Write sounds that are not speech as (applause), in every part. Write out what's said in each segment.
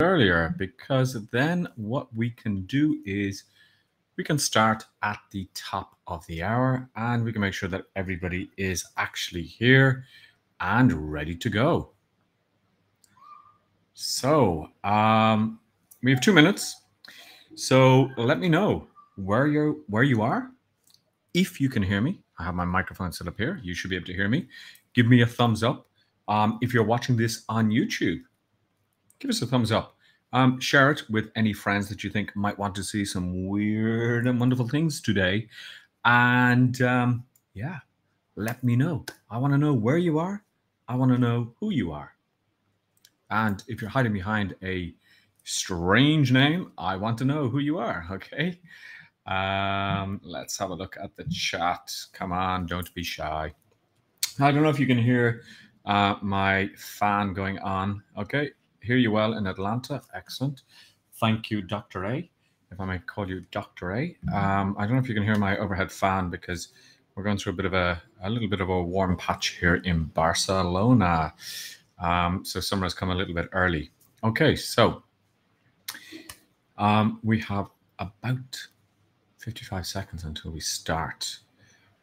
earlier because then what we can do is we can start at the top of the hour and we can make sure that everybody is actually here and ready to go. So um, we have two minutes. So let me know where you're where you are. If you can hear me, I have my microphone set up here. You should be able to hear me. Give me a thumbs up. Um, if you're watching this on YouTube, give us a thumbs up. Um, share it with any friends that you think might want to see some weird and wonderful things today. And um, yeah, let me know. I want to know where you are. I want to know who you are. And if you're hiding behind a strange name, I want to know who you are. (laughs) Okay. Um, let's have a look at the chat. Come on, don't be shy. I don't know if you can hear uh, my fan going on. Okay, hear you well in Atlanta. Excellent. Thank you, Dr. A. If I may call you Dr. A. Um, I don't know if you can hear my overhead fan because we're going through a bit of a, a little bit of a warm patch here in Barcelona. Um, so summer has come a little bit early. Okay, so um, we have about 55 seconds until we start.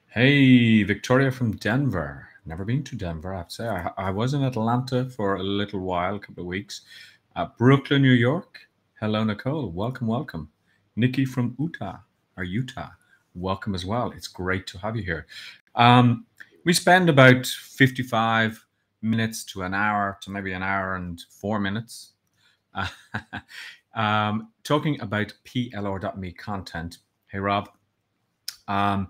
Hey, Victoria from Denver. Never been to Denver, I have to say. I, I was in Atlanta for a little while, a couple of weeks. Uh, Brooklyn, New York. Hello, Nicole. Welcome, welcome. Nikki from Utah or Utah. Welcome as well. It's great to have you here. Um, we spend about 55 minutes to an hour to maybe an hour and four minutes (laughs) um, talking about plr.me content. Hey, Rob. Um,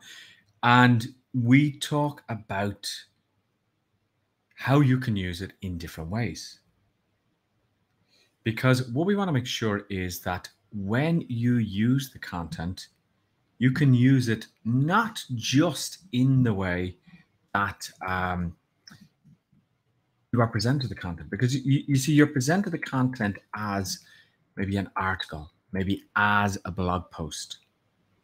and we talk about how you can use it in different ways. Because what we want to make sure is that when you use the content, you can use it not just in the way that um, you are presented the content, because you, you see, you're presented the content as maybe an article, maybe as a blog post.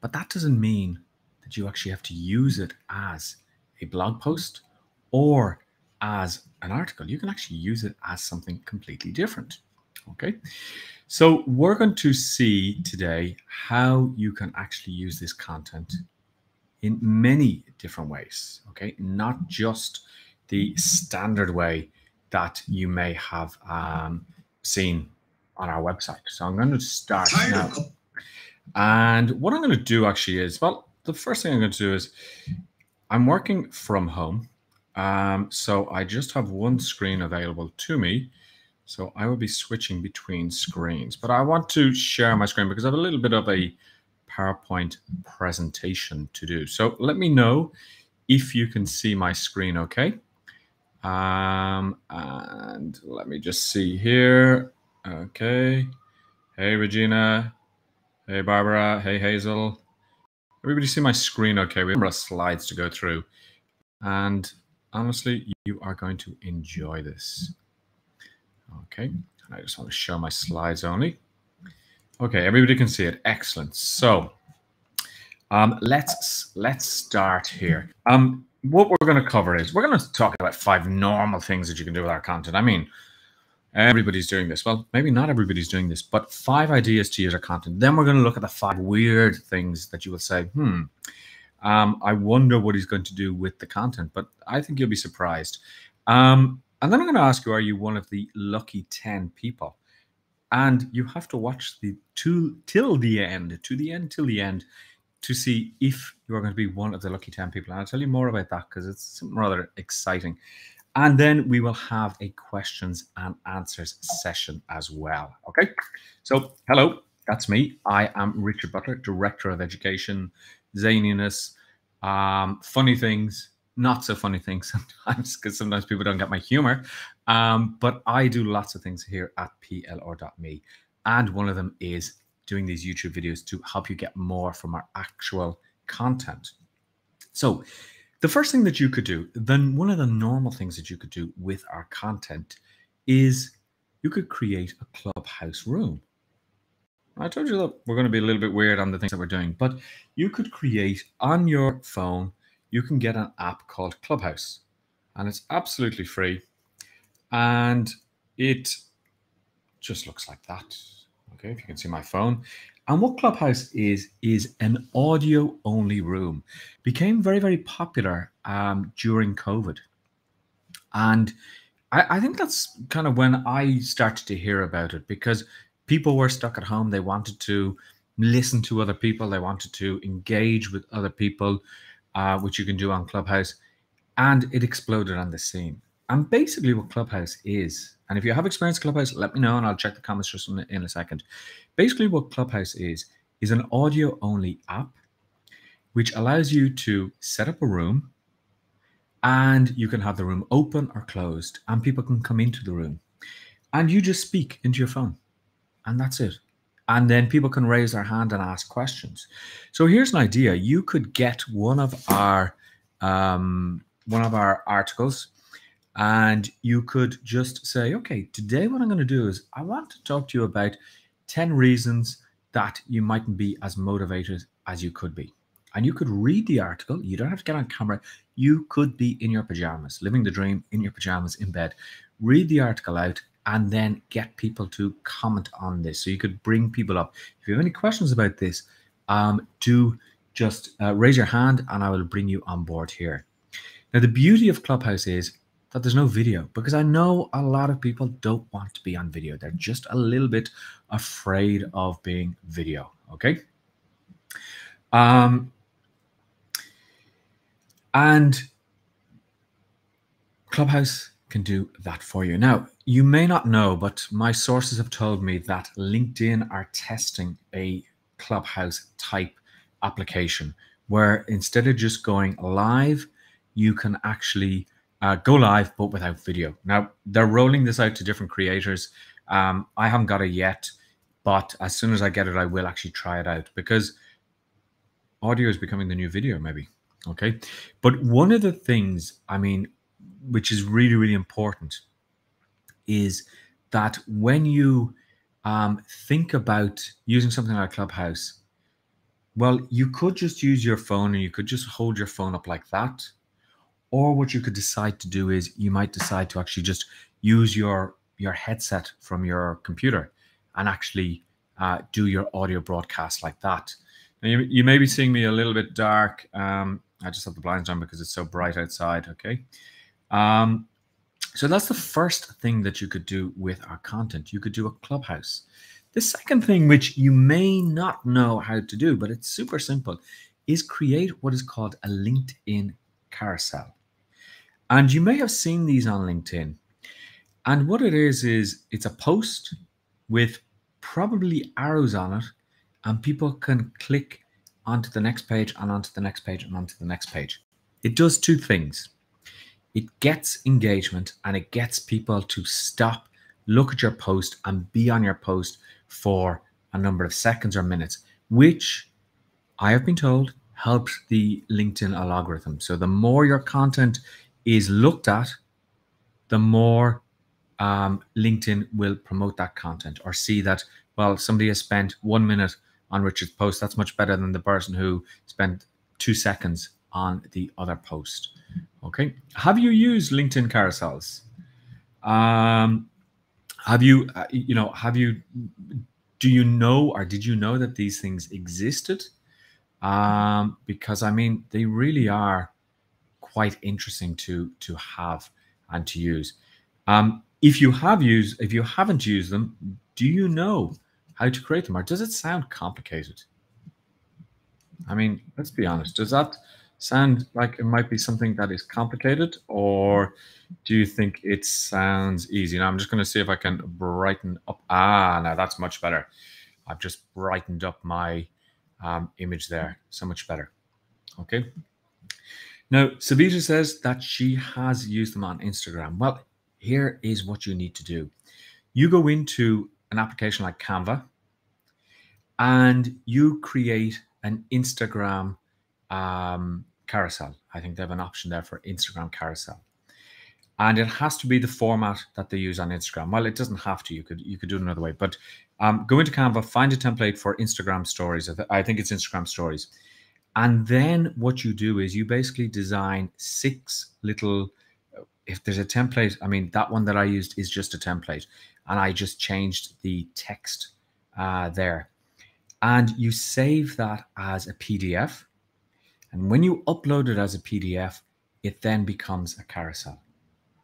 But that doesn't mean that you actually have to use it as a blog post or as an article. You can actually use it as something completely different. Okay. So we're going to see today how you can actually use this content in many different ways. Okay. Not just the standard way that you may have um, seen on our website. So I'm going to start now. And what I'm going to do actually is, well, the first thing I'm going to do is I'm working from home. Um, so I just have one screen available to me. So I will be switching between screens, but I want to share my screen because I have a little bit of a PowerPoint presentation to do. So let me know if you can see my screen okay. Um, and let me just see here. Okay. Hey, Regina. Hey, Barbara. Hey, Hazel. Everybody see my screen okay? We have a slides to go through. And honestly, you are going to enjoy this. Okay. I just want to show my slides only. Okay, everybody can see it. Excellent. So um, let's let's start here. Um, what we're going to cover is we're going to talk about five normal things that you can do with our content. I mean, everybody's doing this. Well, maybe not everybody's doing this, but five ideas to use our content. Then we're going to look at the five weird things that you will say, hmm, um, I wonder what he's going to do with the content, but I think you'll be surprised. Um, and then I'm going to ask you, are you one of the lucky 10 people? And you have to watch the to till the end, to the end, till the end, to see if you are going to be one of the lucky 10 people. And I'll tell you more about that because it's rather exciting. And then we will have a questions and answers session as well. Okay. So, hello, that's me. I am Richard Butler, Director of Education, Zaniness, um, funny things, not so funny things (laughs) sometimes, because sometimes people don't get my humor. Um, but I do lots of things here at plr.me. And one of them is doing these YouTube videos to help you get more from our actual content. So, the first thing that you could do, then one of the normal things that you could do with our content is you could create a clubhouse room. I told you that we're going to be a little bit weird on the things that we're doing, but you could create on your phone, you can get an app called Clubhouse, and it's absolutely free. And it just looks like that. Okay, if you can see my phone. And what Clubhouse is, is an audio only room. Became very, very popular um, during COVID. And I, I think that's kind of when I started to hear about it because people were stuck at home. They wanted to listen to other people, they wanted to engage with other people, uh, which you can do on Clubhouse. And it exploded on the scene. And basically, what Clubhouse is, and if you have experience Clubhouse, let me know and I'll check the comments just in, in a second. Basically, what Clubhouse is, is an audio only app which allows you to set up a room and you can have the room open or closed and people can come into the room and you just speak into your phone and that's it and then people can raise their hand and ask questions so here's an idea you could get one of our um, one of our articles and you could just say, okay, today what I'm going to do is I want to talk to you about 10 reasons that you mightn't be as motivated as you could be. And you could read the article. You don't have to get on camera. You could be in your pajamas, living the dream in your pajamas in bed. Read the article out and then get people to comment on this. So you could bring people up. If you have any questions about this, um, do just uh, raise your hand and I will bring you on board here. Now, the beauty of Clubhouse is that there's no video because I know a lot of people don't want to be on video. They're just a little bit afraid of being video. Okay. Um, and Clubhouse can do that for you. Now, you may not know, but my sources have told me that LinkedIn are testing a Clubhouse type application where instead of just going live, you can actually uh, go live, but without video. Now they're rolling this out to different creators. Um, I haven't got it yet, but as soon as I get it, I will actually try it out because audio is becoming the new video, maybe. Okay. But one of the things, I mean, which is really, really important is that when you um, think about using something like Clubhouse, well, you could just use your phone and you could just hold your phone up like that or what you could decide to do is you might decide to actually just use your your headset from your computer and actually uh, do your audio broadcast like that. Now you, you may be seeing me a little bit dark. Um, I just have the blinds on because it's so bright outside. Okay. Um, so that's the first thing that you could do with our content. You could do a clubhouse. The second thing, which you may not know how to do, but it's super simple, is create what is called a LinkedIn carousel. And you may have seen these on LinkedIn. And what it is, is it's a post with probably arrows on it, and people can click onto the next page and onto the next page and onto the next page. It does two things it gets engagement and it gets people to stop, look at your post, and be on your post for a number of seconds or minutes, which I have been told helps the LinkedIn algorithm. So the more your content is looked at, the more um, LinkedIn will promote that content or see that, well, somebody has spent one minute on Richard's post. That's much better than the person who spent two seconds on the other post. Okay. Have you used LinkedIn carousels? Um, have you, uh, you know, have you, do you know or did you know that these things existed? Um, because I mean, they really are quite interesting to to have and to use. Um, if you have used, if you haven't used them, do you know how to create them, or does it sound complicated? I mean, let's be honest. Does that sound like it might be something that is complicated, or do you think it sounds easy? Now, I'm just going to see if I can brighten up. Ah, now that's much better. I've just brightened up my um, image there. So much better. Okay. Now, Savita says that she has used them on Instagram. Well, here is what you need to do. You go into an application like Canva and you create an Instagram um, carousel. I think they have an option there for Instagram carousel. And it has to be the format that they use on Instagram. Well, it doesn't have to. You could you could do it another way. But um, go into Canva, find a template for Instagram stories. I think it's Instagram stories and then what you do is you basically design six little, if there's a template, I mean, that one that I used is just a template. and I just changed the text uh, there. And you save that as a PDF. And when you upload it as a PDF, it then becomes a carousel.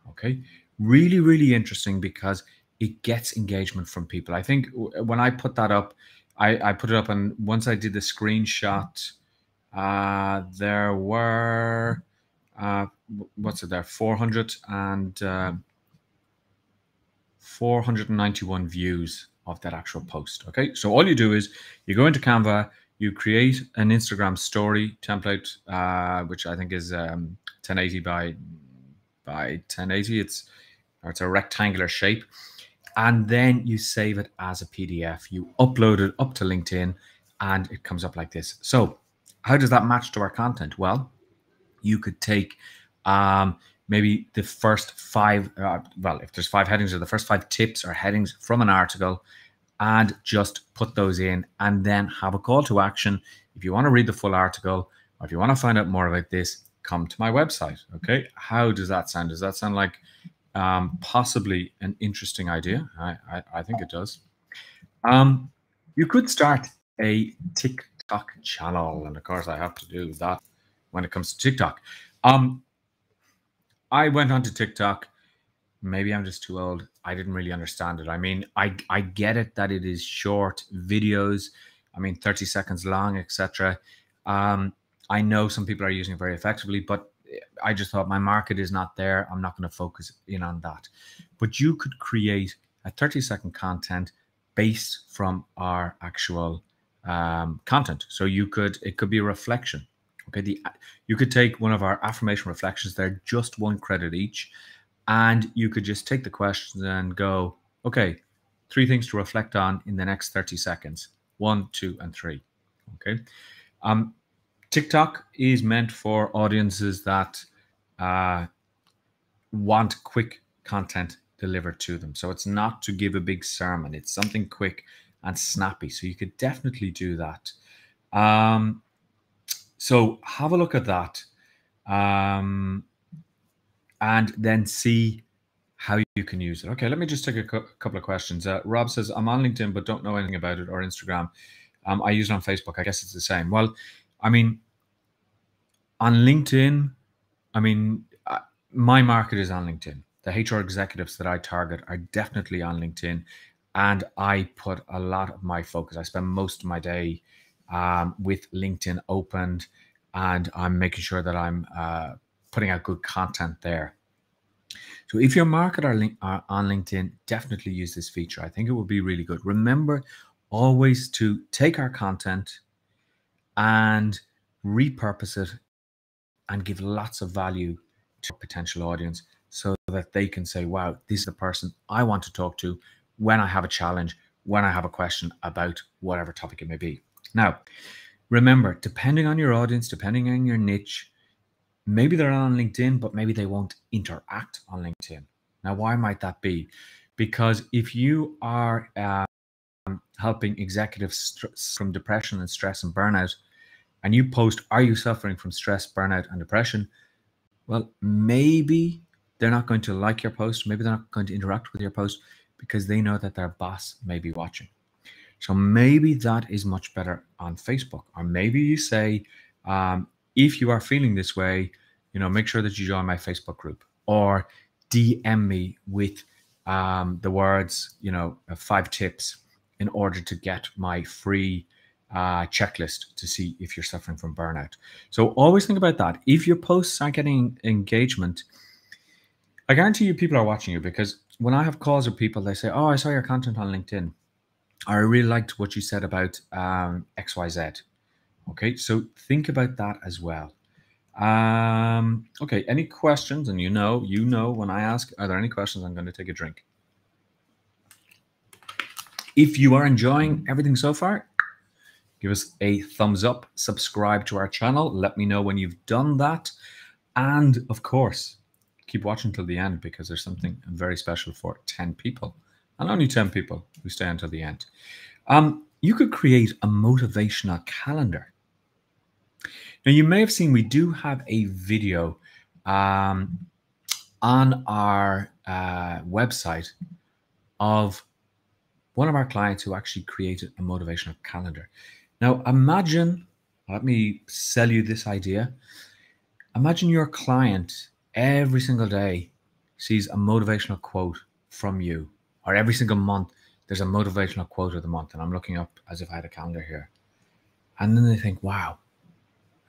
Okay. Really, really interesting because it gets engagement from people. I think when I put that up, I, I put it up, and once I did the screenshot, uh, there were uh, what's it there? 400 and uh, 491 views of that actual post. Okay, so all you do is you go into Canva, you create an Instagram story template, uh, which I think is um, 1080 by by 1080. It's it's a rectangular shape, and then you save it as a PDF. You upload it up to LinkedIn, and it comes up like this. So, how does that match to our content? Well, you could take um, maybe the first five, uh, well, if there's five headings or the first five tips or headings from an article and just put those in and then have a call to action. If you want to read the full article or if you want to find out more about this, come to my website. Okay. How does that sound? Does that sound like um, possibly an interesting idea? I, I, I think it does. Um, you could start a TikTok channel. And of course, I have to do that when it comes to TikTok. Um, I went onto TikTok. Maybe I'm just too old. I didn't really understand it. I mean, I I get it that it is short videos. I mean, 30 seconds long, etc. Um, I know some people are using it very effectively, but I just thought my market is not there. I'm not going to focus in on that. But you could create a 30 second content based from our actual um, content. So you could, it could be a reflection. Okay, the you could take one of our affirmation reflections. They're just one credit each, and you could just take the questions and go, okay, three things to reflect on in the next 30 seconds. One, two, and three. Okay. Um, TikTok is meant for audiences that uh, want quick content delivered to them. So it's not to give a big sermon. It's something quick and snappy. So you could definitely do that. Um, so have a look at that um, and then see how you can use it. Okay, let me just take a couple of questions. Uh, Rob says, I'm on LinkedIn, but don't know anything about it or Instagram. Um, I use it on Facebook. I guess it's the same. Well, I mean, on LinkedIn, I mean, my market is on LinkedIn. The HR executives that I target are definitely on LinkedIn. And I put a lot of my focus, I spend most of my day um, with LinkedIn opened, and I'm making sure that I'm uh, putting out good content there. So if your market are, link, are on LinkedIn, definitely use this feature. I think it will be really good. Remember always to take our content and repurpose it and give lots of value to a potential audience so that they can say, wow, this is the person I want to talk to when I have a challenge, when I have a question about whatever topic it may be. Now, remember, depending on your audience, depending on your niche, maybe they're on LinkedIn, but maybe they won't interact on LinkedIn. Now, why might that be? Because if you are um, helping executives from depression and stress and burnout, and you post, Are you suffering from stress, burnout, and depression? Well, maybe they're not going to like your post. Maybe they're not going to interact with your post because they know that their boss may be watching. So maybe that is much better on Facebook. Or maybe you say, um, if you are feeling this way, you know, make sure that you join my Facebook group or DM me with um, the words, you know, uh, five tips in order to get my free uh, checklist to see if you're suffering from burnout. So always think about that. If your posts aren't getting engagement, I guarantee you people are watching you because when I have calls with people, they say, Oh, I saw your content on LinkedIn. I really liked what you said about um, XYZ. Okay, so think about that as well. Um, okay, any questions? And you know, you know, when I ask, are there any questions? I'm going to take a drink. If you are enjoying everything so far, give us a thumbs up, subscribe to our channel. Let me know when you've done that. And of course, keep watching till the end because there's something very special for 10 people and only 10 people who stay until the end. Um, you could create a motivational calendar. Now, you may have seen we do have a video um, on our uh, website of one of our clients who actually created a motivational calendar. Now, imagine, let me sell you this idea. Imagine your client every single day sees a motivational quote from you, or every single month there's a motivational quote of the month. And I'm looking up as if I had a calendar here. And then they think, wow,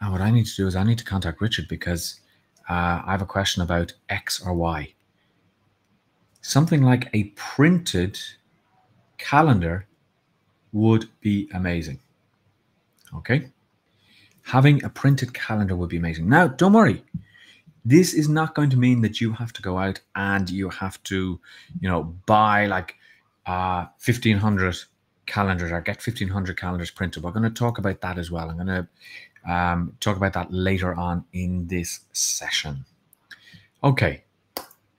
now what I need to do is I need to contact Richard because uh, I have a question about X or Y. Something like a printed calendar would be amazing. Okay. Having a printed calendar would be amazing. Now, don't worry. This is not going to mean that you have to go out and you have to, you know, buy like uh, 1500 calendars or get 1500 calendars printed. We're going to talk about that as well. I'm going to um, talk about that later on in this session. Okay.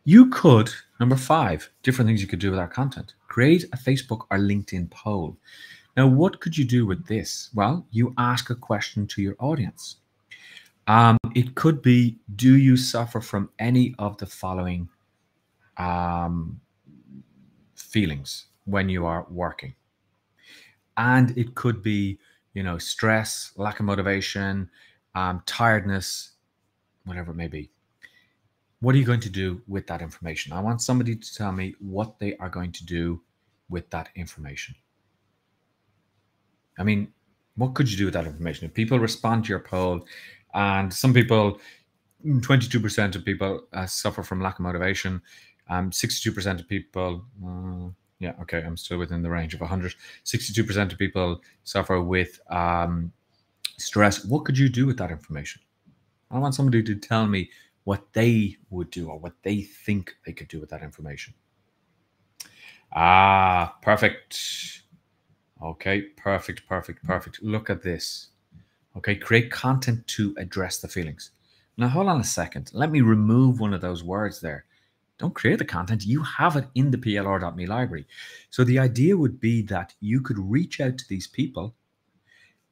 You could, number five, different things you could do with our content. Create a Facebook or LinkedIn poll. Now, what could you do with this? Well, you ask a question to your audience. Um, it could be Do you suffer from any of the following um, feelings when you are working? And it could be, you know, stress, lack of motivation, um, tiredness, whatever it may be. What are you going to do with that information? I want somebody to tell me what they are going to do with that information. I mean, what could you do with that information? If people respond to your poll, and some people, 22% of people uh, suffer from lack of motivation, um, 62% of people, uh, yeah, okay, I'm still within the range of 100. 62% of people suffer with um, stress. What could you do with that information? I want somebody to tell me what they would do or what they think they could do with that information. Ah, perfect. Okay, perfect, perfect, perfect. Look at this. Okay, create content to address the feelings. Now, hold on a second. Let me remove one of those words there. Don't create the content. You have it in the plr.me library. So the idea would be that you could reach out to these people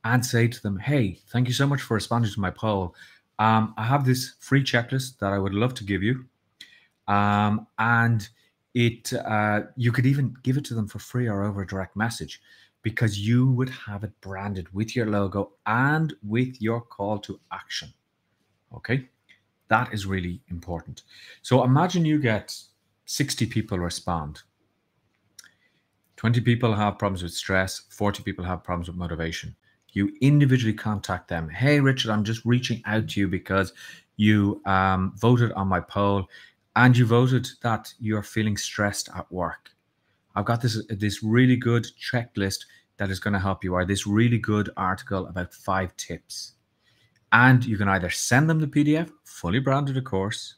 and say to them, hey, thank you so much for responding to my poll. Um, I have this free checklist that I would love to give you. Um, and it uh, you could even give it to them for free or over a direct message because you would have it branded with your logo and with your call to action. Okay, that is really important. So imagine you get 60 people respond. 20 people have problems with stress, 40 people have problems with motivation. You individually contact them. Hey, Richard, I'm just reaching out to you because you um, voted on my poll and you voted that you're feeling stressed at work. I've got this this really good checklist that is going to help you, or this really good article about five tips. And you can either send them the PDF, fully branded, of course,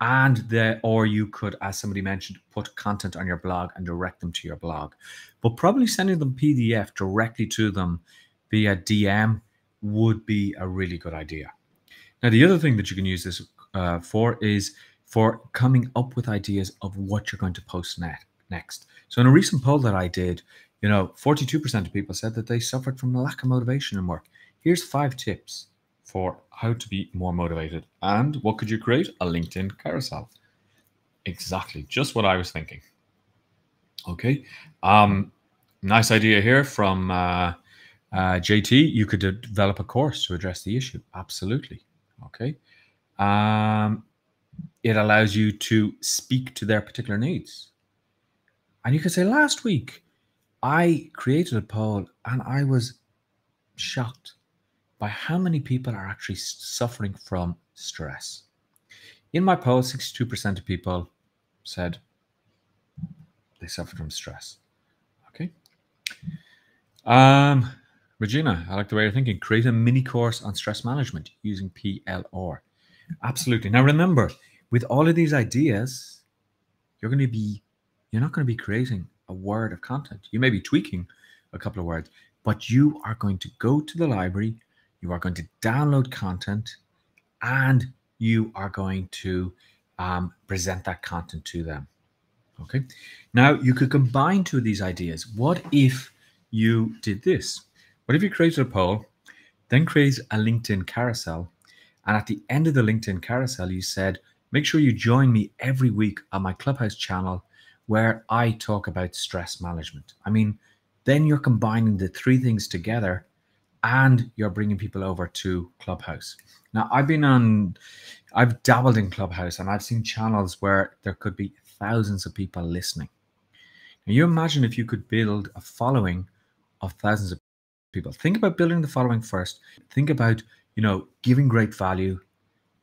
and the or you could, as somebody mentioned, put content on your blog and direct them to your blog. But probably sending them PDF directly to them via DM would be a really good idea. Now, the other thing that you can use this uh, for is for coming up with ideas of what you're going to post next. So, in a recent poll that I did, you know, 42% of people said that they suffered from a lack of motivation in work. Here's five tips for how to be more motivated. And what could you create? A LinkedIn carousel. Exactly, just what I was thinking. Okay. Um, nice idea here from uh, uh, JT. You could develop a course to address the issue. Absolutely. Okay. Um, it allows you to speak to their particular needs. And you could say, last week, I created a poll and I was shocked by how many people are actually suffering from stress. In my poll, 62% of people said they suffer from stress. Okay. Um, Regina, I like the way you're thinking. Create a mini course on stress management using PLR. Absolutely. Now remember, with all of these ideas, you're going to be, you're not going to be creating a word of content. You may be tweaking a couple of words, but you are going to go to the library, you are going to download content, and you are going to um, present that content to them. Okay. Now you could combine two of these ideas. What if you did this? What if you created a poll, then create a LinkedIn carousel, and at the end of the LinkedIn carousel, you said, make sure you join me every week on my Clubhouse channel where I talk about stress management. I mean, then you're combining the three things together and you're bringing people over to Clubhouse. Now, I've been on, I've dabbled in Clubhouse and I've seen channels where there could be thousands of people listening. Now, you imagine if you could build a following of thousands of people. Think about building the following first. Think about, you know, giving great value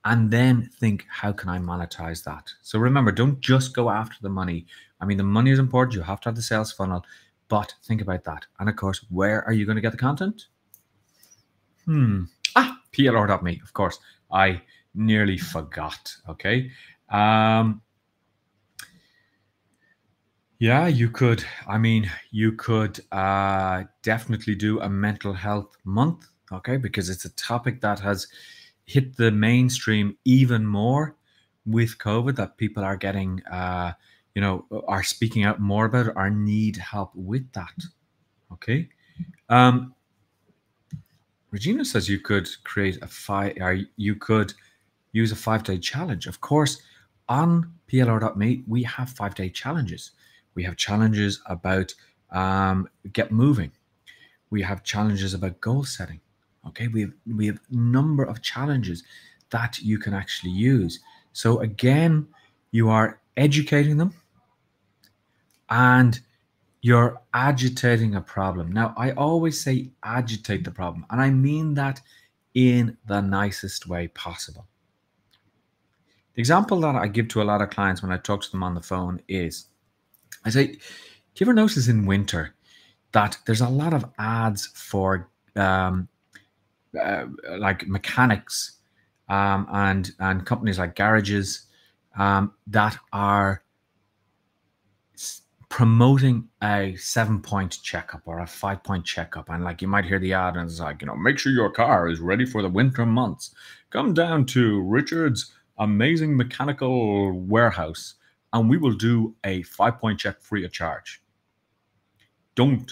and then think, how can I monetize that? So remember, don't just go after the money. I mean, the money is important. You have to have the sales funnel, but think about that. And of course, where are you going to get the content? Hmm. Ah, PLR.me, of course. I nearly forgot. Okay. Um, yeah, you could. I mean, you could uh, definitely do a mental health month. Okay, because it's a topic that has hit the mainstream even more with COVID. That people are getting, uh, you know, are speaking out more about it, or need help with that. Okay. Um, Regina says you could create a five, or you could use a five day challenge. Of course, on PLR.me, we have five day challenges. We have challenges about um, get moving. We have challenges about goal setting. Okay, we have we have number of challenges that you can actually use. So again, you are educating them and you're agitating a problem. Now, I always say agitate the problem, and I mean that in the nicest way possible. The example that I give to a lot of clients when I talk to them on the phone is I say, do you ever notice in winter that there's a lot of ads for um, uh, like mechanics um, and and companies like garages um, that are promoting a seven point checkup or a five point checkup. And like you might hear the ad and it's like, you know, make sure your car is ready for the winter months. Come down to Richard's amazing mechanical warehouse and we will do a five point check free of charge. Don't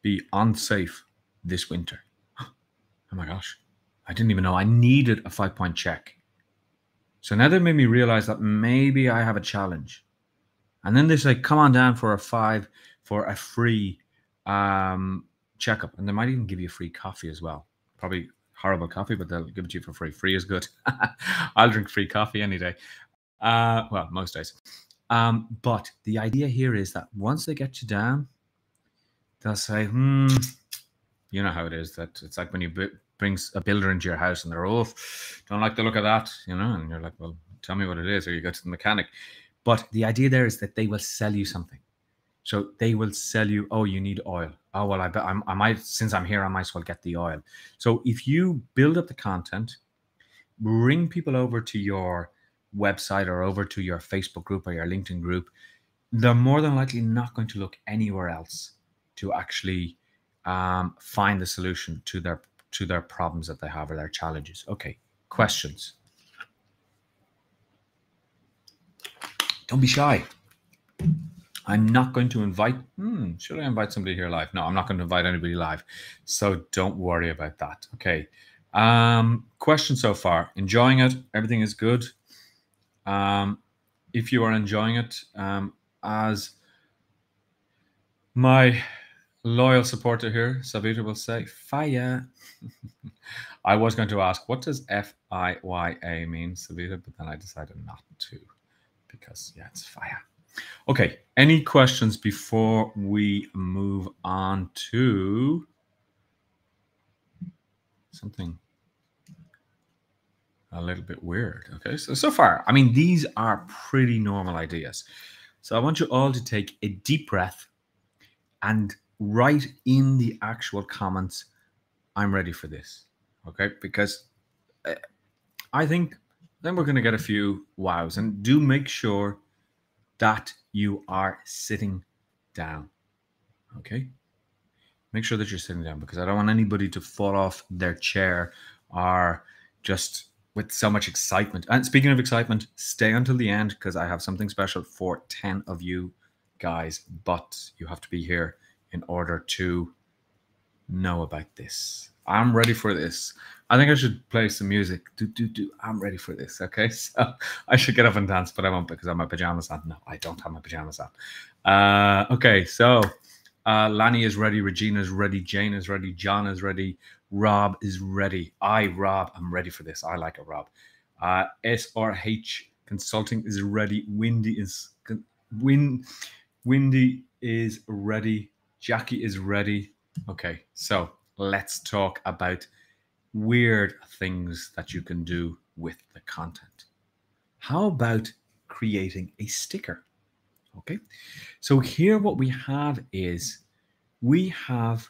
be unsafe this winter. (gasps) oh my gosh. I didn't even know I needed a five point check. So now they made me realize that maybe I have a challenge. And then they say, come on down for a five for a free um, checkup. And they might even give you a free coffee as well. Probably horrible coffee, but they'll give it to you for free. Free is good. (laughs) I'll drink free coffee any day. Uh, well, most days. Um, but the idea here is that once they get you down, they'll say, hmm, you know how it is that it's like when you brings a builder into your house and they're, oh, don't like the look of that, you know, and you're like, well, tell me what it is, or you go to the mechanic. But the idea there is that they will sell you something. So they will sell you, oh, you need oil. Oh, well, I bet I'm, I might, since I'm here, I might as well get the oil. So if you build up the content, bring people over to your website or over to your Facebook group or your LinkedIn group, they're more than likely not going to look anywhere else to actually um, find the solution to their to their problems that they have or their challenges. Okay, questions. Don't be shy. I'm not going to invite. Hmm, should I invite somebody here live? No, I'm not going to invite anybody live. So don't worry about that. Okay. Um, question so far. Enjoying it? Everything is good. Um, if you are enjoying it, um, as my loyal supporter here, Savita will say, fire. (laughs) I was going to ask, what does F I Y A mean, Savita? But then I decided not to because, yeah, it's fire. Okay, any questions before we move on to something a little bit weird. Okay, so so far, I mean, these are pretty normal ideas. So I want you all to take a deep breath and write in the actual comments, I'm ready for this. Okay, because uh, I think then we're going to get a few wows. And do make sure that you are sitting down. Okay, make sure that you're sitting down because I don't want anybody to fall off their chair or just with so much excitement. And speaking of excitement, stay until the end because I have something special for 10 of you guys, but you have to be here in order to know about this? I'm ready for this. I think I should play some music. Do do do. I'm ready for this. Okay, (laughs) so I should get up and dance, but I won't because I have my pajamas on. No, I don't have my pajamas on. Uh, okay, so uh, Lanny is ready. Regina is ready. Jane is ready. John is ready. Rob is ready. I, Rob, I'm ready for this. I like it, Rob. Uh, SRH Consulting is ready. Windy is Win. Windy is ready. Jackie is ready. Okay, so let's talk about weird things that you can do with the content. How about creating a sticker? Okay, so here what we have is we have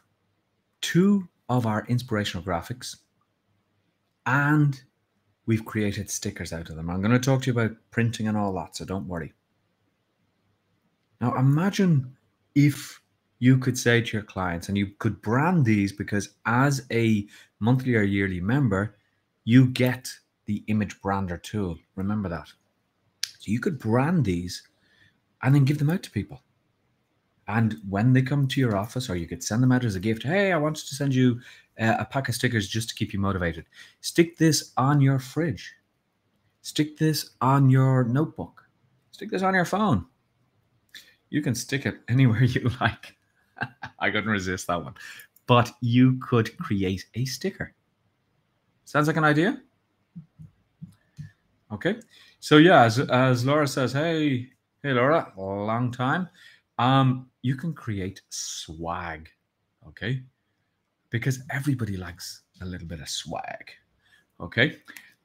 two of our inspirational graphics and we've created stickers out of them. I'm going to talk to you about printing and all that, so don't worry. Now imagine if you could say to your clients and you could brand these because as a monthly or yearly member, you get the image brander tool. Remember that. So you could brand these and then give them out to people. And when they come to your office, or you could send them out as a gift, hey, I wanted to send you uh, a pack of stickers just to keep you motivated. Stick this on your fridge. Stick this on your notebook. Stick this on your phone. You can stick it (laughs) anywhere you like. (laughs) I couldn't resist that one. But you could create a sticker. Sounds like an idea? Okay. So yeah, as, as Laura says, hey, hey Laura, long time. Um, you can create swag. Okay. Because everybody likes a little bit of swag. Okay.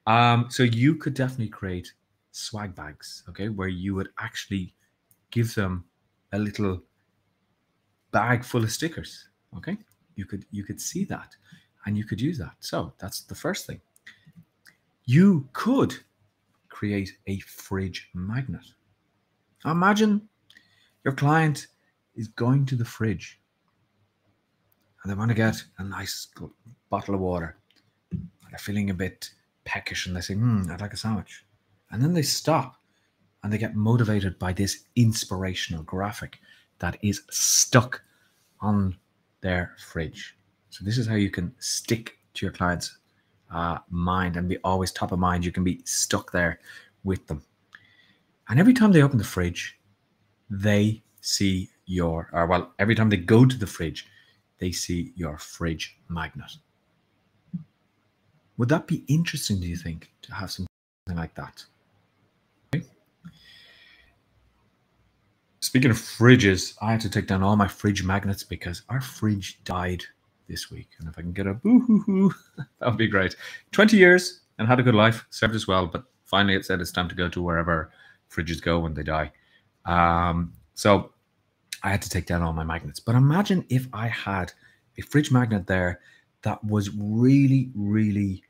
Um, so you could definitely create swag bags, okay, where you would actually give them a little bag full of stickers. Okay, you could you could see that, and you could use that. So that's the first thing. You could create a fridge magnet. Imagine your client is going to the fridge and they want to get a nice bottle of water. They're feeling a bit peckish and they say, hmm, I'd like a sandwich. And then they stop and they get motivated by this inspirational graphic that is stuck on their fridge. So this is how you can stick to your client's uh, mind and be always top of mind. You can be stuck there with them. And every time they open the fridge, they see your, or well, every time they go to the fridge, they see your fridge magnet. Would that be interesting, do you think, to have something like that? Speaking of fridges, I had to take down all my fridge magnets because our fridge died this week. And if I can get a boo hoo hoo, (laughs) that would be great. 20 years and had a good life, served us well, but finally it said it's time to go to wherever fridges go when they die. Um, so I had to take down all my magnets. But imagine if I had a fridge magnet there that was really, really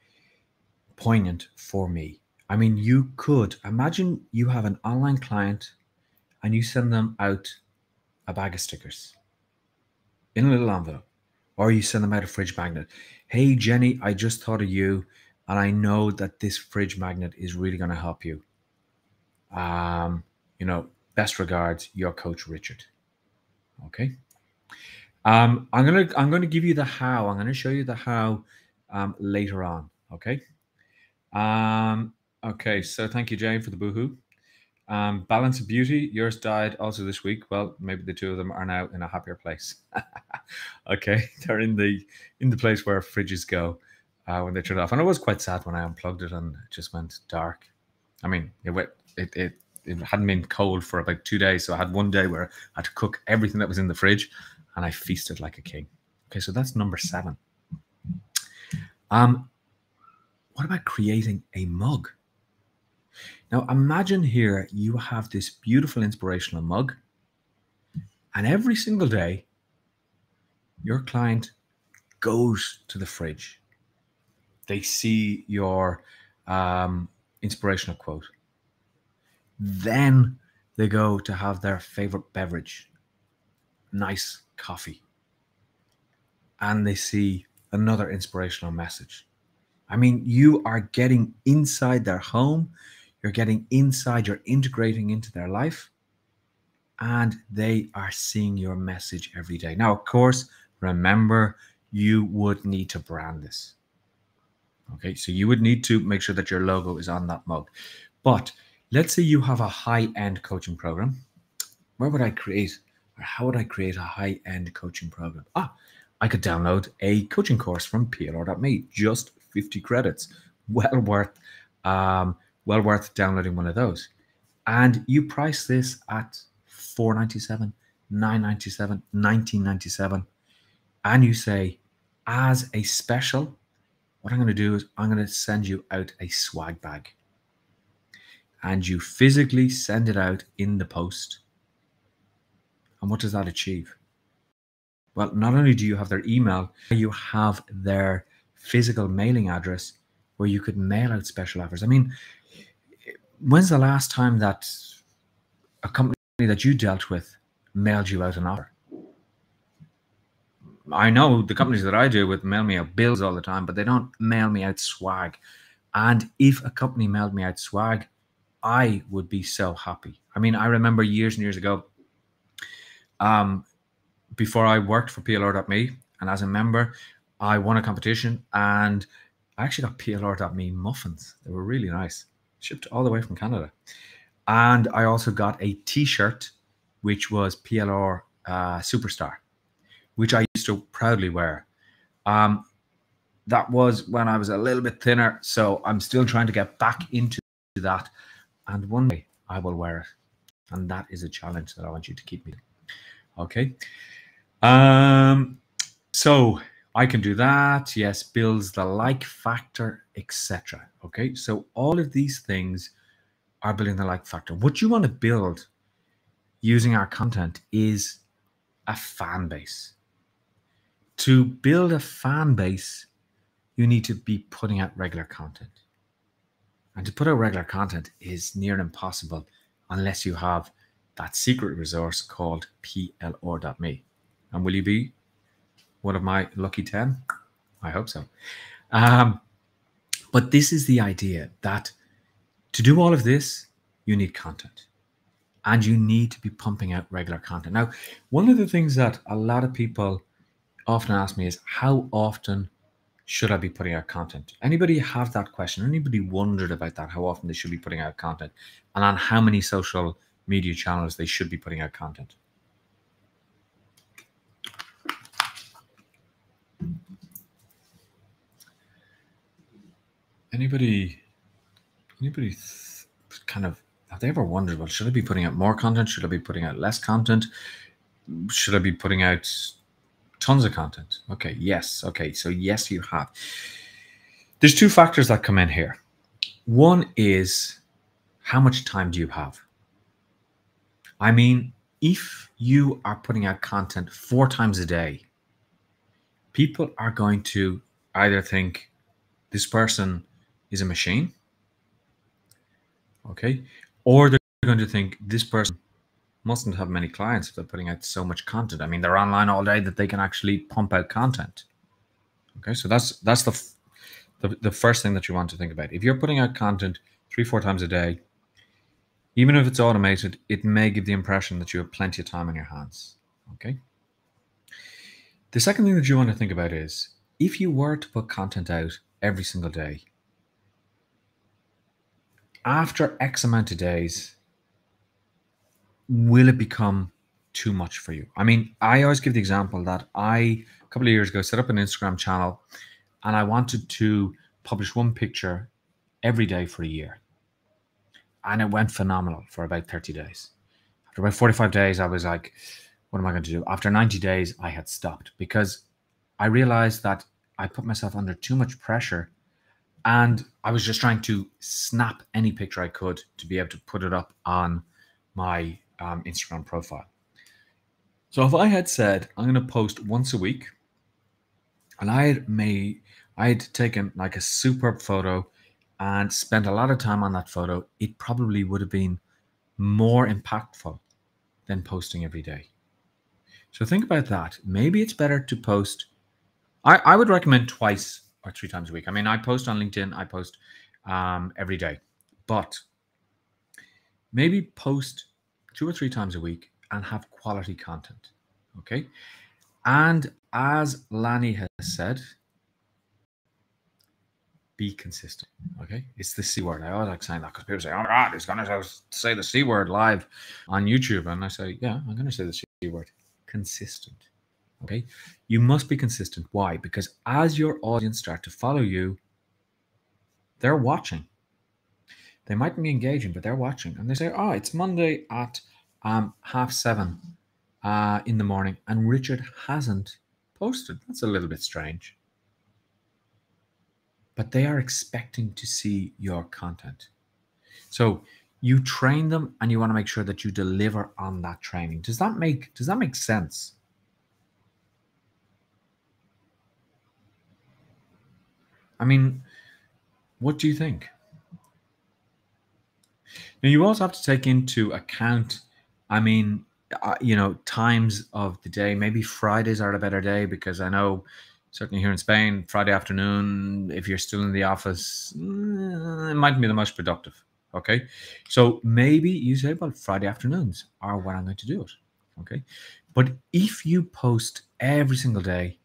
poignant for me. I mean, you could imagine you have an online client and you send them out a bag of stickers in a little envelope, or you send them out a fridge magnet. Hey, Jenny, I just thought of you, and I know that this fridge magnet is really going to help you. Um, you know, best regards, your coach Richard. Okay. Um, I'm gonna I'm gonna give you the how. I'm gonna show you the how um, later on. Okay. Um, okay. So thank you, Jane, for the boohoo. Um, Balance of Beauty, yours died also this week. Well, maybe the two of them are now in a happier place. (laughs) okay, (laughs) they're in the in the place where fridges go uh, when they turn off. And it was quite sad when I unplugged it and it just went dark. I mean, it went it it it hadn't been cold for about two days, so I had one day where I had to cook everything that was in the fridge, and I feasted like a king. Okay, so that's number seven. Um, what about creating a mug? Now imagine here you have this beautiful inspirational mug, and every single day your client goes to the fridge. They see your um, inspirational quote. Then they go to have their favorite beverage, nice coffee, and they see another inspirational message. I mean, you are getting inside their home you're getting inside, you're integrating into their life, and they are seeing your message every day. Now, of course, remember you would need to brand this. Okay, so you would need to make sure that your logo is on that mug. But let's say you have a high end coaching program. Where would I create, or how would I create a high end coaching program? Ah, I could download a coaching course from plr.me, just 50 credits. Well worth, um, well worth downloading one of those. And you price this at 497, 997, 1997, and you say, as a special, what I'm going to do is I'm going to send you out a swag bag. And you physically send it out in the post. And what does that achieve? Well, not only do you have their email, you have their physical mailing address where you could mail out special offers. I mean, when's the last time that a company that you dealt with mailed you out an offer? I know the companies that I deal with mail me out bills all the time, but they don't mail me out swag. And if a company mailed me out swag, I would be so happy. I mean, I remember years and years ago, um, before I worked for PLR.me, and as a member, I won a competition and I actually got PLR.me muffins. They were really nice, shipped all the way from Canada. And I also got a t shirt, which was PLR uh, Superstar which I used to proudly wear. Um, that was when I was a little bit thinner, so I'm still trying to get back into that. And one day I will wear it, and that is a challenge that I want you to keep me. Okay. Um. So I can do that. Yes, builds the like factor, etc. Okay. So all of these things are building the like factor. What you want to build using our content is a fan base to build a fan base, you need to be putting out regular content. And to put out regular content is near impossible unless you have that secret resource called plr.me. And will you be one of my lucky 10? I hope so. Um, but this is the idea that to do all of this, you need content and you need to be pumping out regular content. Now, one of the things that a lot of people often ask me is how often should I be putting out content? Anybody have that question? Anybody wondered about that? How often they should be putting out content and on how many social media channels they should be putting out content? Anybody, anybody kind of, have they ever wondered, well, should I be putting out more content? Should I be putting out less content? Should I be putting out Tons of content. Okay, yes. Okay, so yes, you have. There's two factors that come in here. One is how much time do you have? I mean, if you are putting out content four times a day, people are going to either think this person is a machine, okay, or they're going to think this person mustn't have many clients if they're putting out so much content. I mean, they're online all day that they can actually pump out content. Okay, so that's that's the the, the first thing that you want to think about. If you're putting out content three four times a day, even if it's automated, it may give the impression that you have plenty of time on your hands. Okay. The second thing that you want to think about is if you were to put content out every single day, after X amount of days, will it become too much for you? I mean, I always give the example that I, a couple of years ago, set up an Instagram channel and I wanted to publish one picture every day for a year. And it went phenomenal for about 30 days. After about 45 days, I was like, what am I going to do? After 90 days, I had stopped because I realized that I put myself under too much pressure and I was just trying to snap any picture I could to be able to put it up on my um, Instagram profile. So if I had said I'm going to post once a week, and I had made, I had taken like a superb photo and spent a lot of time on that photo, it probably would have been more impactful than posting every day. So think about that. Maybe it's better to post. I, I would recommend twice or three times a week. I mean, I post on LinkedIn, I post um, every day, but maybe post two or three times a week and have quality content. Okay. And as Lanny has said, be consistent. Okay. It's the C word. I always like saying that because people say, oh God, he's going to say the C word live on YouTube. And I say, yeah, I'm going to say the C word consistent. Okay. You must be consistent. Why? Because as your audience start to follow you, they're watching. They mightn't be engaging, but they're watching. And they say, oh, it's Monday at um, half seven uh, in the morning. And Richard hasn't posted. That's a little bit strange but they are expecting to see your content. So you train them and you want to make sure that you deliver on that training. Does that make does that make sense? I mean, what do you think? Now you also have to take into account I mean, uh, you know, times of the day. Maybe Fridays are a better day because I know certainly here in Spain, Friday afternoon, if you're still in the office, mm, it might be the most productive. Okay. So maybe you say, well, Friday afternoons are when I'm going to do it. Okay. But if you post every single day,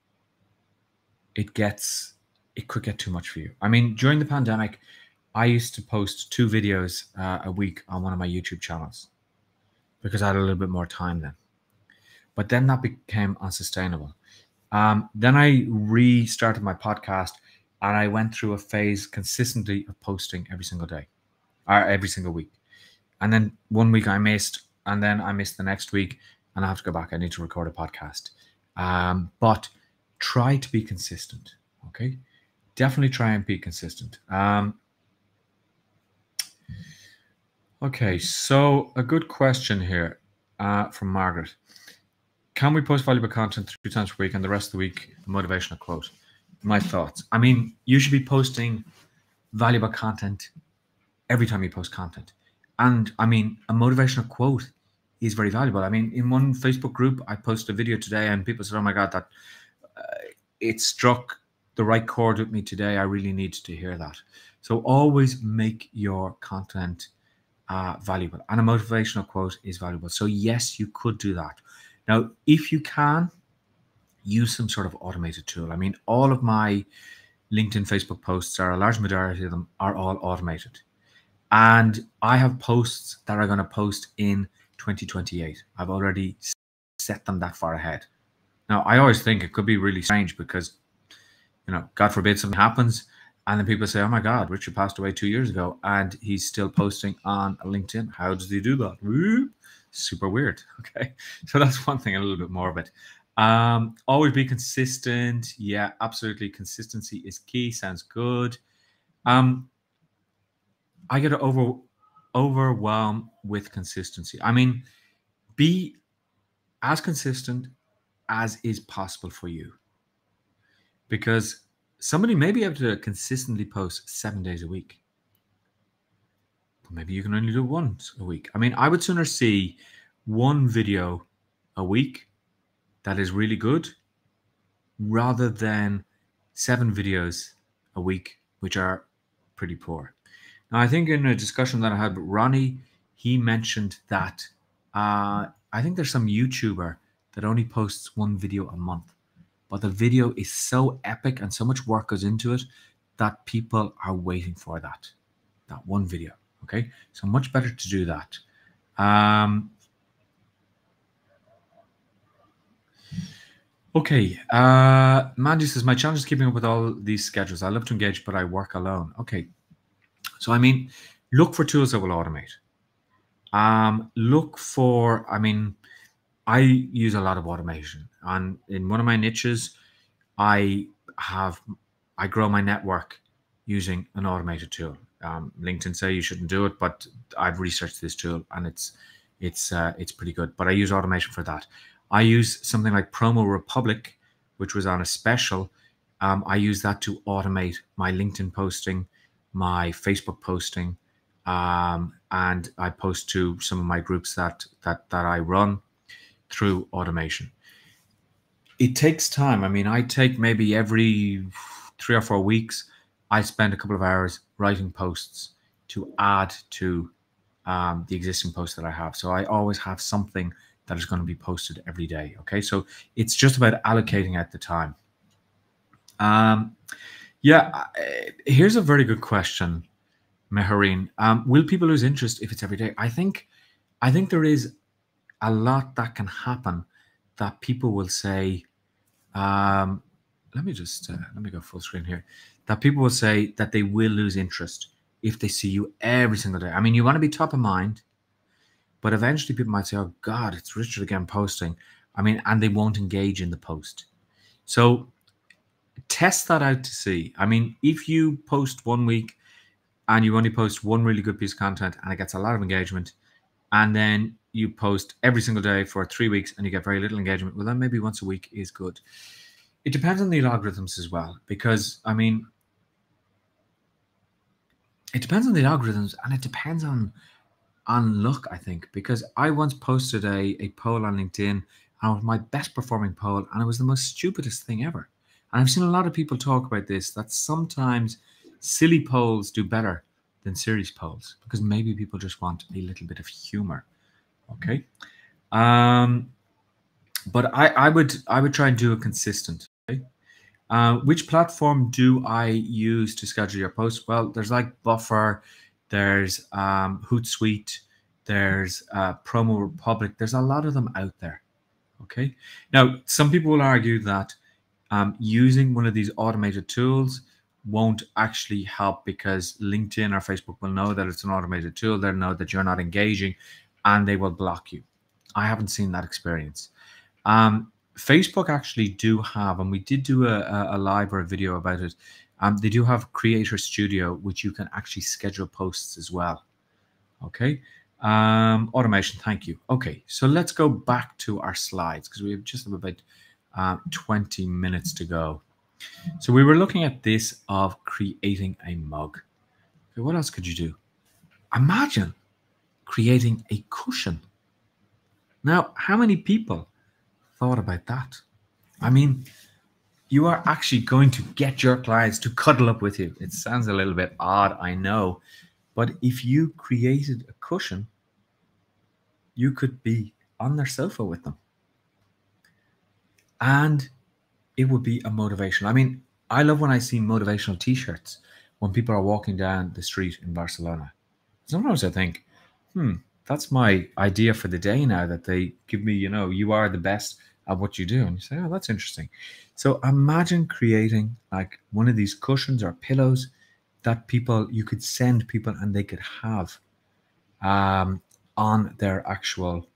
it gets, it could get too much for you. I mean, during the pandemic, I used to post two videos uh, a week on one of my YouTube channels because I had a little bit more time then. But then that became unsustainable. Um, then I restarted my podcast and I went through a phase consistently of posting every single day or every single week. And then one week I missed, and then I missed the next week, and I have to go back. I need to record a podcast. Um, but try to be consistent. Okay. Definitely try and be consistent. Um, okay. So, a good question here uh, from Margaret. Can we post valuable content three times per week and the rest of the week a motivational quote? My thoughts. I mean, you should be posting valuable content every time you post content. And I mean, a motivational quote is very valuable. I mean, in one Facebook group, I posted a video today and people said, oh my God, that uh, it struck the right chord with me today. I really need to hear that. So always make your content uh, valuable. And a motivational quote is valuable. So, yes, you could do that. Now, if you can, use some sort of automated tool. I mean, all of my LinkedIn, Facebook posts are a large majority of them are all automated. And I have posts that are going to post in 2028. I've already set them that far ahead. Now, I always think it could be really strange because, you know, God forbid something happens and then people say, oh my God, Richard passed away two years ago and he's still posting on LinkedIn. How does he do that? super weird. (laughs) Okay. So that's one thing, a little bit more of it. Um, always be consistent. Yeah, absolutely. Consistency is key. Sounds good. Um, I get over overwhelmed with consistency. I mean, be as consistent as is possible for you. Because somebody may be able to consistently post seven days a week But maybe you can only do once a week. I mean, I would sooner see one video a week that is really good rather than seven videos a week, which are pretty poor. Now, I think in a discussion that I had with Ronnie, he mentioned that uh, I think there's some YouTuber that only posts one video a month, but the video is so epic and so much work goes into it that people are waiting for that, that one video. Okay, so much better to do that. Um, okay, uh, Mandy says, My challenge is keeping up with all these schedules. I love to engage, but I work alone. Okay, so I mean, look for tools that will automate. Um, look for, I mean, I use a lot of automation. And in one of my niches, I have, I grow my network using an automated tool. Um, LinkedIn say you shouldn't do it, but I've researched this tool and it's it's uh, it's pretty good. But I use automation for that. I use something like Promo Republic, which was on a special. Um, I use that to automate my LinkedIn posting, my Facebook posting, um, and I post to some of my groups that that that I run through automation. It takes time. I mean, I take maybe every three or four weeks. I spend a couple of hours writing posts to add to um, the existing posts that I have. So I always have something that is going to be posted every day. Okay, so it's just about allocating at the time. Um, yeah, here's a very good question, Mehareen. Um, will people lose interest if it's every day? I think, I think there is a lot that can happen that people will say. Um, let me just uh, let me go full screen here. That people will say that they will lose interest if they see you every single day. I mean, you want to be top of mind, but eventually people might say, "Oh God, it's Richard again posting." I mean, and they won't engage in the post. So test that out to see. I mean, if you post one week and you only post one really good piece of content and it gets a lot of engagement, and then you post every single day for three weeks and you get very little engagement, well, then maybe once a week is good. It depends on the algorithms as well, because I mean, it depends on the algorithms and it depends on on luck, I think, because I once posted a, a poll on LinkedIn and it was my best performing poll, and it was the most stupidest thing ever. And I've seen a lot of people talk about this that sometimes silly polls do better than serious polls because maybe people just want a little bit of humor. Okay. Um, but I, I would I would try and do a consistent. Okay? Uh, which platform do I use to schedule your posts? Well, there's like Buffer, there's um, Hootsuite, there's uh, Promo Republic. There's a lot of them out there. Okay. Now, some people will argue that um, using one of these automated tools won't actually help because LinkedIn or Facebook will know that it's an automated tool. They'll know that you're not engaging and they will block you. I haven't seen that experience. Um, Facebook actually do have, and we did do a, a live or a video about it. Um, they do have Creator Studio, which you can actually schedule posts as well. Okay. Um, automation, thank you. Okay, so let's go back to our slides because we have just about uh, 20 minutes to go. So we were looking at this of creating a mug. Okay, what else could you do? Imagine creating a cushion. Now, how many people thought about that? I mean, you are actually going to get your clients to cuddle up with you. It sounds a little bit odd, I know. But if you created a cushion, you could be on their sofa with them and it would be a motivation. I mean, I love when I see motivational T-shirts when people are walking down the street in Barcelona. Sometimes I think, hmm, that's my idea for the day now. That they give me, you know, you are the best at what you do, and you say, oh, that's interesting. So imagine creating like one of these cushions or pillows that people you could send people and they could have um, on their actual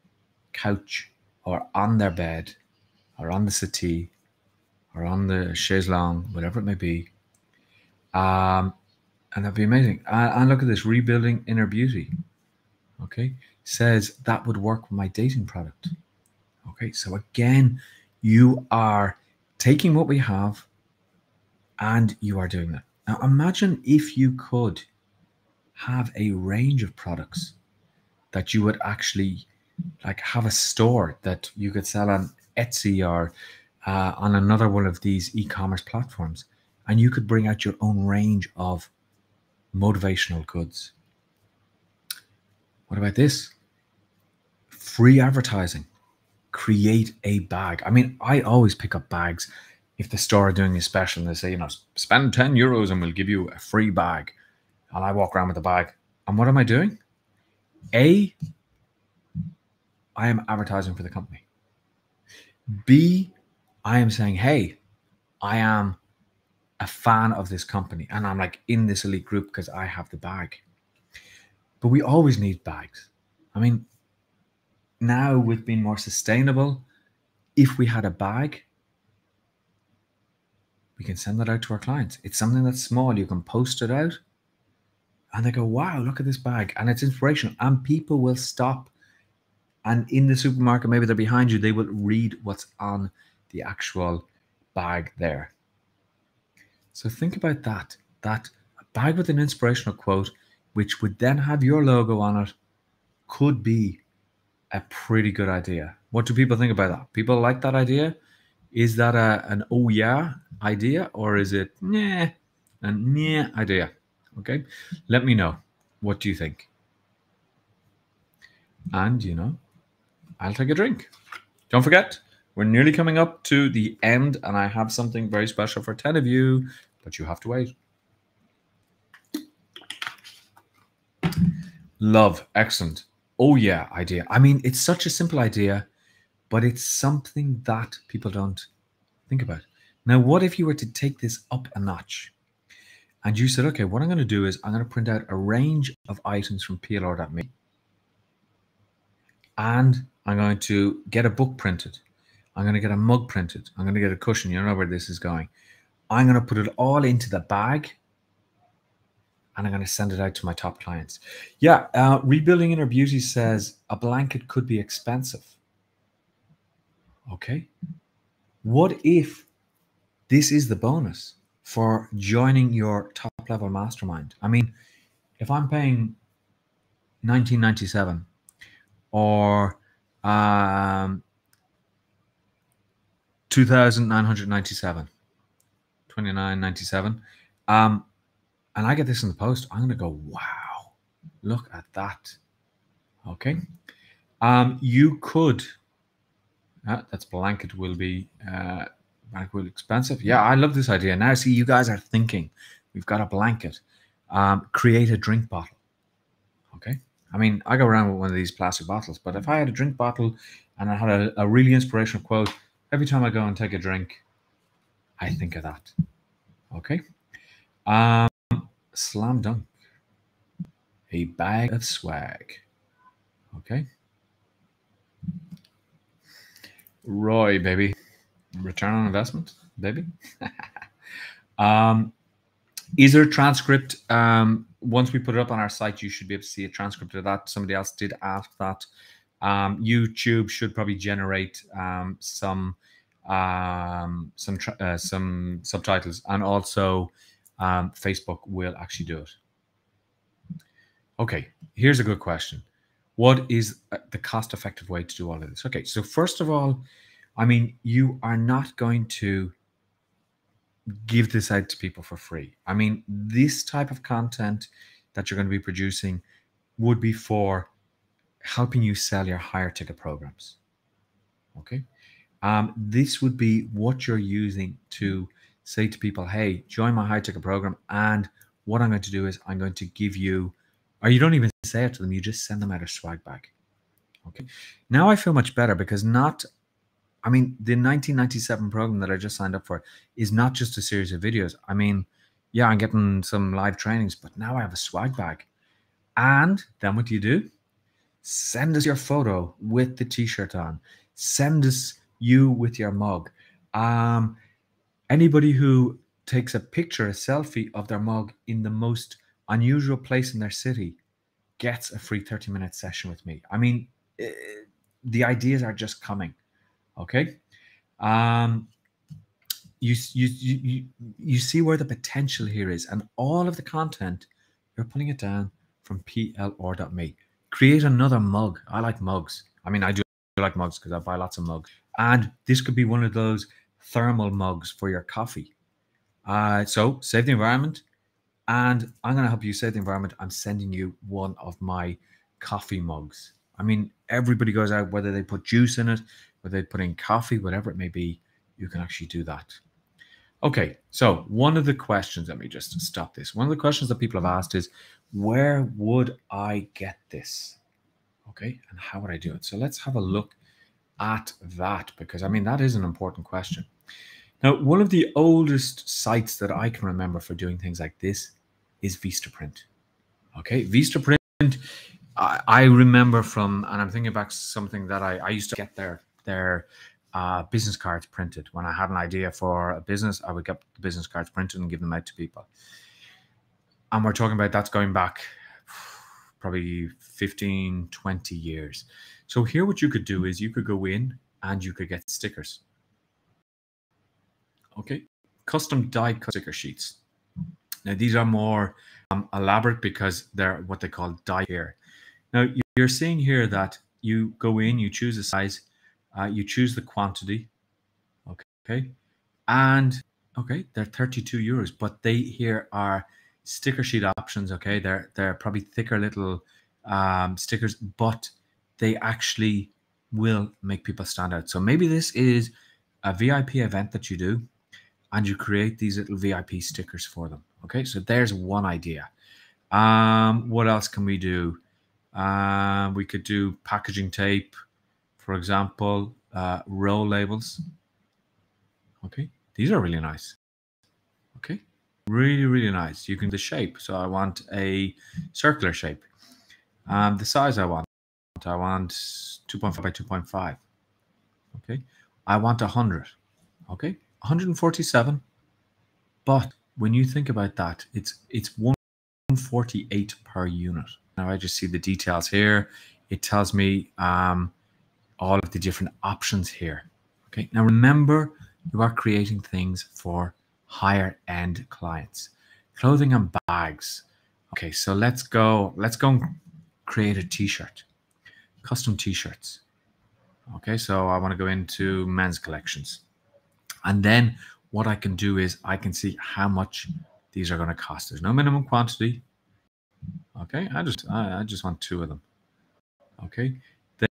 couch or on their bed or on the settee or on the chaise longue, whatever it may be. Um, and that'd be amazing. And, and look at this rebuilding inner beauty. Okay, says that would work with my dating product. Okay, so again, you are taking what we have and you are doing that. Now, imagine if you could have a range of products that you would actually like have a store that you could sell on Etsy or uh, on another one of these e-commerce platforms, and you could bring out your own range of motivational goods. What about this? Free advertising. Create a bag. I mean, I always pick up bags if the store are doing a special and they say, you know, spend 10 euros and we'll give you a free bag. And I walk around with the bag. And what am I doing? A, I am advertising for the company. B, I am saying, hey, I am a fan of this company and I'm like in this elite group because I have the bag. But we always need bags. I mean, now with being more sustainable, if we had a bag, we can send that out to our clients. It's something that's small. You can post it out and they go, wow, look at this bag. And it's inspirational. And people will stop and in the supermarket, maybe they're behind you, they will read what's on the actual bag there. So think about that. That a bag with an inspirational quote, which would then have your logo on it, could be a pretty good idea. What do people think about that? People like that idea? Is that a, an oh yeah idea or is it nah, a nah idea? Okay, let me know. What do you think? And you know, I'll take a drink. Don't forget, we're nearly coming up to the end, and I have something very special for 10 of you, but you have to wait. Love, excellent. Oh, yeah, idea. I mean, it's such a simple idea, but it's something that people don't think about. Now, what if you were to take this up a notch? And you said, okay, what I'm going to do is I'm going to print out a range of items from PLR.me. And I'm going to get a book printed. I'm going to get a mug printed. I'm going to get a cushion. You know where this is going. I'm going to put it all into the bag and I'm going to send it out to my top clients. Yeah, uh, Rebuilding Inner Beauty says a blanket could be expensive. Okay. What if this is the bonus for joining your top level mastermind? I mean, if I'm paying 1997 or um, 2,997, 2997, um, and I get this in the post, I'm going to go, wow, look at that. Okay. Um, you could, uh, that's blanket will be, uh, blanket will be expensive. Yeah, I love this idea. Now, see, you guys are thinking, we've got a blanket. Um, create a drink bottle. Okay. I mean, I go around with one of these plastic bottles, but if I had a drink bottle and I had a, a really inspirational quote, every time I go and take a drink, I think of that. Okay. Um, slam dunk. A bag of swag. Okay. Roy, baby. Return on investment, baby. (laughs) um, is there a transcript? Um, once we put it up on our site, you should be able to see a transcript of that. Somebody else did ask that. Um, YouTube should probably generate um, some um, some uh, some subtitles, and also um, Facebook will actually do it. Okay, here's a good question. What is uh, the cost effective way to do all of this? Okay, so first of all, I mean, you are not going to give this out to people for free. I mean, this type of content that you're going to be producing would be for helping you sell your higher ticket programs. Okay. Um, this would be what you're using to say to people, hey, join my high ticket program. And what I'm going to do is I'm going to give you, or you don't even say it to them, you just send them out a swag bag. Okay. Now I feel much better because not, I mean, the 1997 program that I just signed up for is not just a series of videos. I mean, yeah, I'm getting some live trainings, but now I have a swag bag. And then what do you do? Send us your photo with the t shirt on. Send us you with your mug. Um, Anybody who takes a picture, a selfie of their mug in the most unusual place in their city gets a free 30 minute session with me. I mean, uh, the ideas are just coming. Okay. Um, you, you, you, you see where the potential here is, and all of the content, you're pulling it down from plr.me. Create another mug. I like mugs. I mean, I do like mugs because I buy lots of mugs. And this could be one of those thermal mugs for your coffee. Uh, so save the environment. And I'm going to help you save the environment. I'm sending you one of my coffee mugs. I mean, everybody goes out, whether they put juice in it, whether they put in coffee, whatever it may be, you can actually do that. Okay, so one of the questions, let me just stop this. One of the questions that people have asked is, where would I get this? Okay, and how would I do it? So let's have a look at that because I mean, that is an important question. Now, one of the oldest sites that I can remember for doing things like this is Vistaprint. Okay, Vistaprint, I, I remember from, and I'm thinking back something that I, I used to get their their uh, business cards printed. When I had an idea for a business, I would get the business cards printed and give them out to people. And we're talking about that's going back probably 15, 20 years. So here what you could do is you could go in and you could get stickers. Okay, custom die cut sticker sheets. Now these are more um, elaborate because they're what they call die here. Now you're seeing here that you go in, you choose a size, uh, you choose the quantity, okay, and okay, they're 32 euros, but they here are sticker sheet options. Okay, they're they're probably thicker little um, stickers, but they actually will make people stand out. So maybe this is a VIP event that you do and you create these little VIP stickers for them. Okay, so there's one idea. Um, what else can we do? Um, we could do packaging tape, for example, uh, roll labels. Okay, these are really nice. Okay, really, really nice. You can the shape. So I want a circular shape. Um, the size I want, I want 2.5 by 2.5. Okay, I want 100. Okay, 147. But when you think about that, it's it's 148 per unit. Now I just see the details here. It tells me um, all of the different options here. Okay. Now remember, you are creating things for higher end clients. Clothing and bags. Okay, so let's go. Let's go create a t-shirt. Custom t-shirts. Okay, so I want to go into men's collections. And then what I can do is I can see how much these are going to cost. There's no minimum quantity. Okay, I just I, I just want two of them. Okay,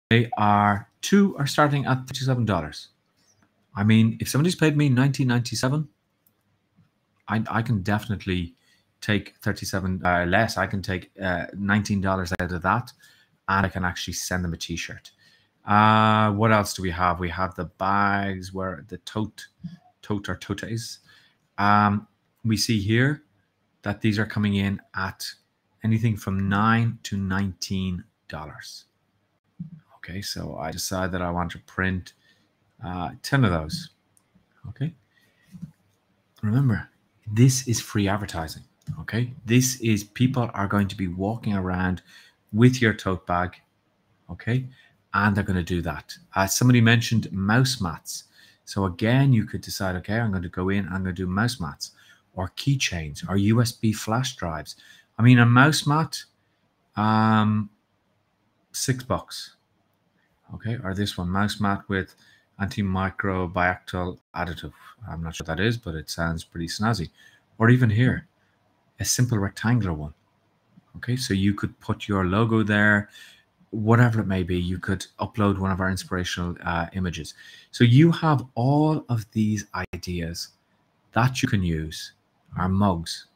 they are two are starting at thirty-seven dollars. I mean, if somebody's paid me nineteen ninety-seven, I I can definitely take thirty-seven uh, less. I can take uh, nineteen dollars out of that, and I can actually send them a T-shirt. Uh, what else do we have? We have the bags where the tote, tote or totes. Um, we see here that these are coming in at anything from nine to nineteen dollars. Okay, so I decide that I want to print uh, ten of those. Okay. Remember, this is free advertising. Okay, this is people are going to be walking around with your tote bag. Okay, and they're going to do that. Uh, somebody mentioned mouse mats. So again, you could decide, okay, I'm going to go in, I'm going to do mouse mats or keychains or USB flash drives. I mean, a mouse mat, um, six bucks. Okay, or this one, mouse mat with antimicrobial additive. I'm not sure what that is, but it sounds pretty snazzy. Or even here, a simple rectangular one. Okay, so you could put your logo there, whatever it may be. You could upload one of our inspirational uh, images. So you have all of these ideas that you can use. Our mugs,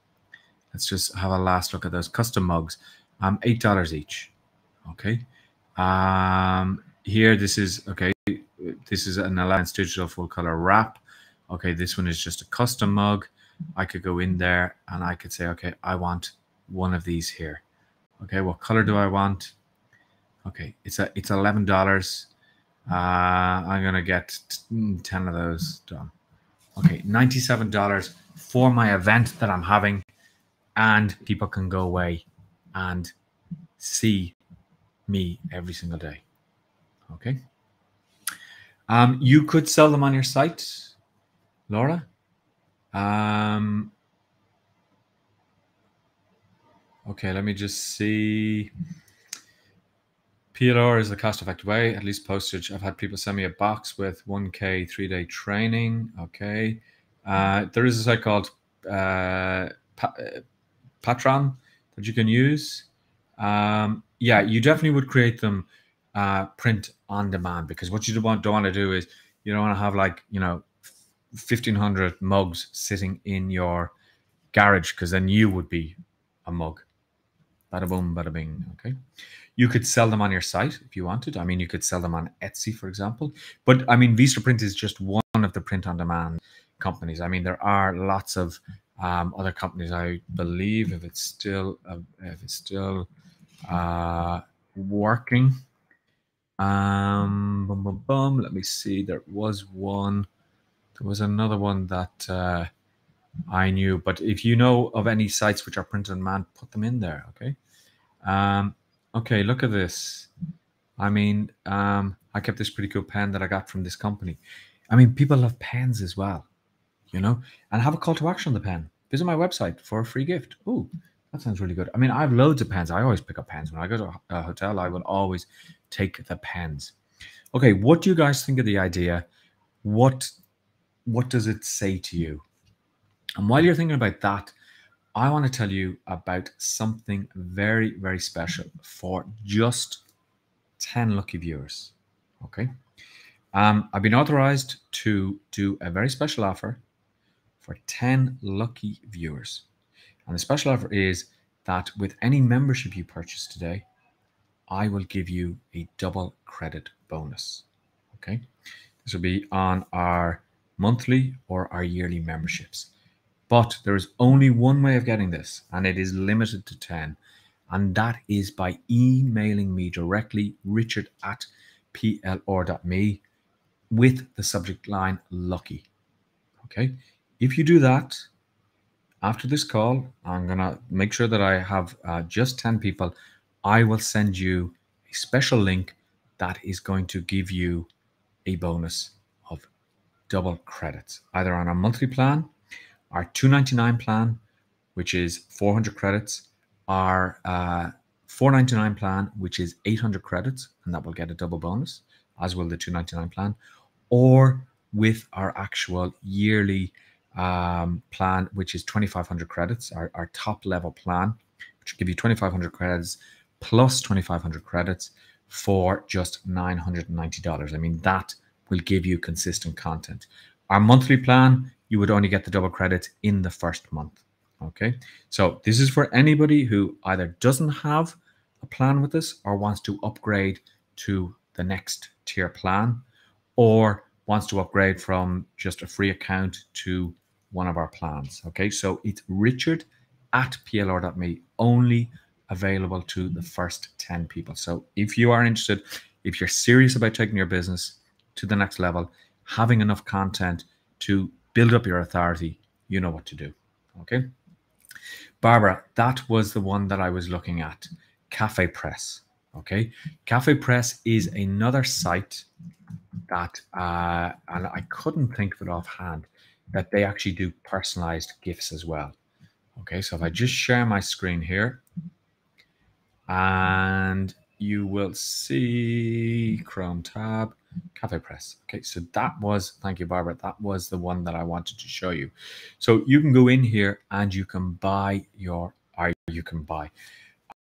Let's just have a last look at those custom mugs. Um, eight dollars each. Okay. Um, here this is okay. This is an Alliance Digital full color wrap. Okay, this one is just a custom mug. I could go in there and I could say, okay, I want one of these here. Okay, what color do I want? Okay, it's a it's eleven dollars. Uh, I'm gonna get ten of those done. Okay, ninety-seven dollars for my event that I'm having and people can go away and see me every single day. Okay. Um, you could sell them on your site, Laura. Um, okay, let me just see. PLR is the cost effective way, at least postage. I've had people send me a box with 1K three day training. Okay. Uh, there is a site called uh, Patreon that you can use. Um, yeah, you definitely would create them uh, print on demand because what you don't want, don't want to do is you don't want to have like, you know, 1500 mugs sitting in your garage because then you would be a mug. Bada boom, bada bing. Okay. You could sell them on your site if you wanted. I mean, you could sell them on Etsy, for example. But I mean, Vistaprint is just one of the print on demand companies. I mean, there are lots of um, other companies. I believe if it's still uh, if it's still uh, working. Um, boom, boom, boom. Let me see. There was one. There was another one that uh, I knew. But if you know of any sites which are printed on demand, put them in there. Okay. Um, okay. Look at this. I mean, um, I kept this pretty cool pen that I got from this company. I mean, people love pens as well you know, and have a call to action on the pen. Visit my website for a free gift. Oh, that sounds really good. I mean, I have loads of pens. I always pick up pens. When I go to a hotel, I will always take the pens. Okay, what do you guys think of the idea? What what does it say to you? And while you're thinking about that, I want to tell you about something very, very special for just 10 lucky viewers. Okay. Um, I've been authorized to do a very special offer for 10 lucky viewers. And the special offer is that with any membership you purchase today, I will give you a double credit bonus. Okay. This will be on our monthly or our yearly memberships. But there is only one way of getting this, and it is limited to 10. And that is by emailing me directly, richard at plr.me, with the subject line lucky. Okay. If you do that, after this call, I'm going to make sure that I have uh, just 10 people. I will send you a special link that is going to give you a bonus of double credits, either on a monthly plan, our 299 plan, which is 400 credits, our uh, 499 plan, which is 800 credits, and that will get a double bonus, as will the 299 plan, or with our actual yearly um, plan, which is 2,500 credits, our, our top level plan, which will give you 2,500 credits plus 2,500 credits for just $990. I mean, that will give you consistent content. Our monthly plan, you would only get the double credit in the first month. Okay, so this is for anybody who either doesn't have a plan with us or wants to upgrade to the next tier plan or wants to upgrade from just a free account to one of our plans. Okay, so it's Richard at plr.me only available to the first 10 people. So if you are interested, if you're serious about taking your business to the next level, having enough content to build up your authority, you know what to do. Okay. Barbara, that was the one that I was looking at. Cafe Press. Okay. Cafe Press is another site that, uh, and I couldn't think of it offhand, that they actually do personalized gifts as well. Okay. So if I just share my screen here, and you will see Chrome tab, Cafe Press. Okay, so that was, thank you, Barbara. That was the one that I wanted to show you. So you can go in here and you can buy your, or you can buy,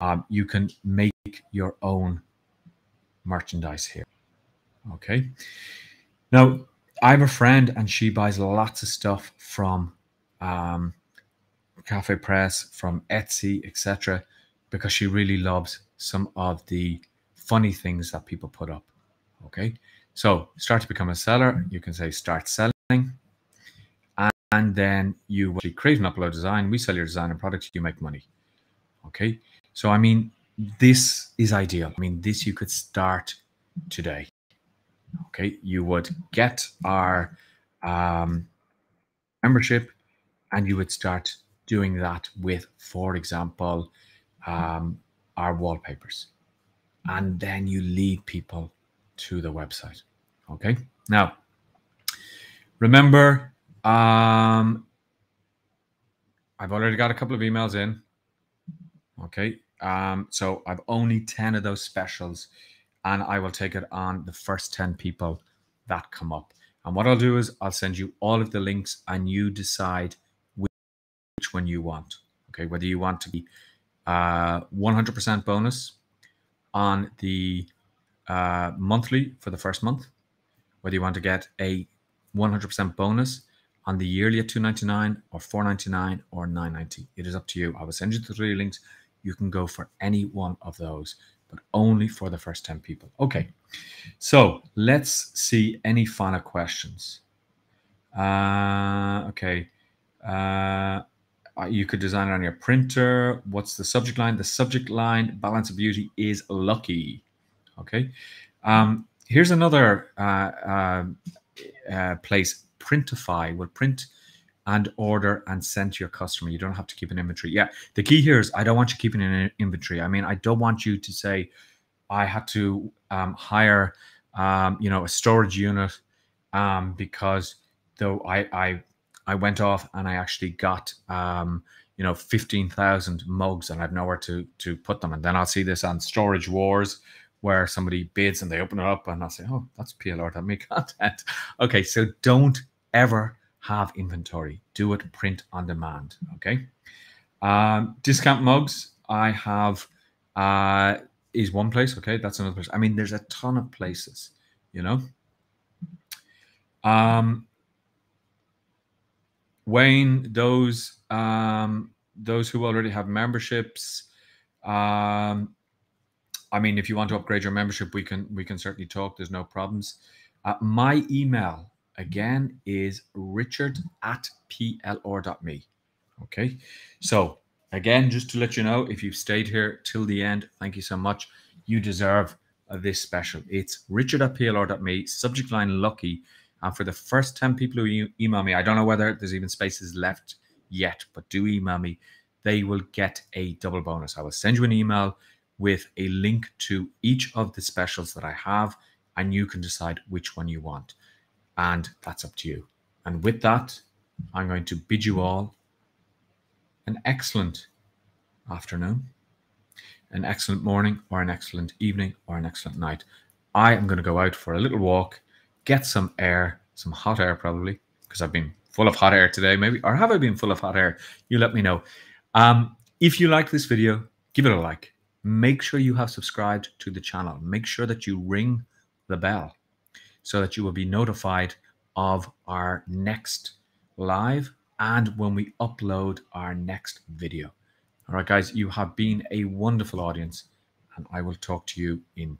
um, you can make your own merchandise here. Okay. Now, I have a friend and she buys lots of stuff from um, Cafe Press, from Etsy, etc because she really loves some of the funny things that people put up. Okay, so start to become a seller. You can say start selling, and, and then you create an upload design. We sell your design and products. You make money. Okay, so I mean, this is ideal. I mean, this you could start today. Okay, you would get our um, membership, and you would start doing that with, for example, um, our wallpapers. And then you lead people to the website. Okay. Now, remember, um, I've already got a couple of emails in. Okay. Um, so I've only 10 of those specials, and I will take it on the first 10 people that come up. And what I'll do is I'll send you all of the links, and you decide which one you want. Okay. Whether you want to be uh, 100% bonus on the uh, monthly for the first month, whether you want to get a 100% bonus on the yearly at 299 or 499 or 990 it is up to you i will send you the three links you can go for any one of those but only for the first 10 people okay so let's see any final questions uh okay uh you could design it on your printer. What's the subject line? The subject line, Balance of Beauty, is lucky. Okay. Um, here's another uh, uh, uh, place. Printify will print and order and send to your customer. You don't have to keep an inventory. Yeah. The key here is I don't want you keeping an inventory. I mean, I don't want you to say, I had to um, hire, um, you know, a storage unit um, because though I, I I went off and I actually got um, you know, 15,000 mugs and I've nowhere to to put them. And then I'll see this on Storage Wars where somebody bids and they open it up and I'll say, oh, that's PLR.me (laughs) content. Okay, so don't ever have inventory. Do it print on demand. Okay. Um, discount mugs, I have uh, is one place. Okay, that's another place. I mean, there's a ton of places you know. Um, Wayne, those um, those who already have memberships, um, I mean, if you want to upgrade your membership, we can we can certainly talk. There's no problems. Uh, my email again is richard at plr.me. Okay, so again, just to let you know, if you've stayed here till the end, thank you so much. You deserve uh, this special. It's richard at plr.me. Subject line lucky and for the first 10 people who email me, I don't know whether there's even spaces left yet, but do email me. They will get a double bonus. I will send you an email with a link to each of the specials that I have, and you can decide which one you want. And that's up to you. And with that, I'm going to bid you all an excellent afternoon, an excellent morning, or an excellent evening, or an excellent night. I am going to go out for a little walk get some air, some hot air probably, because I've been full of hot air today, maybe, or have I been full of hot air? You let me know. Um, if you like this video, give it a like. Make sure you have subscribed to the channel. Make sure that you ring the bell so that you will be notified of our next live and when we upload our next video. All right, guys, you have been a wonderful audience, and I will talk to you in